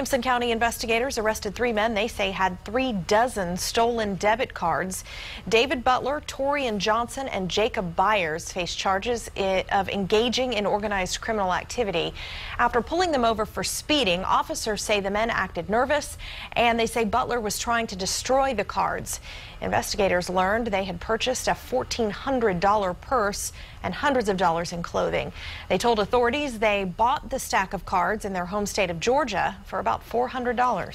Williamson County investigators arrested three men they say had three dozen stolen debit cards. David Butler, Torian Johnson, and Jacob Byers face charges of engaging in organized criminal activity. After pulling them over for speeding, officers say the men acted nervous and they say Butler was trying to destroy the cards. Investigators learned they had purchased a $1,400 purse and hundreds of dollars in clothing. They told authorities they bought the stack of cards in their home state of Georgia for about $400.